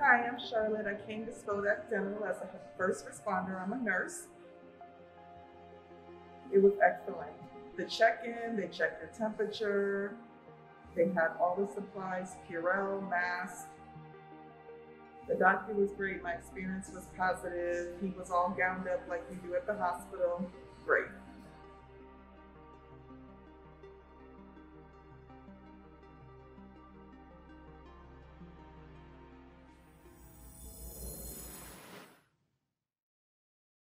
Hi, I'm Charlette. I came to Spodak Dental as a first responder. I'm a nurse. It was excellent. The check-in, they checked your temperature. They had all the supplies, Purell, mask. The doctor was great. My experience was positive. He was all gowned up like you do at the hospital.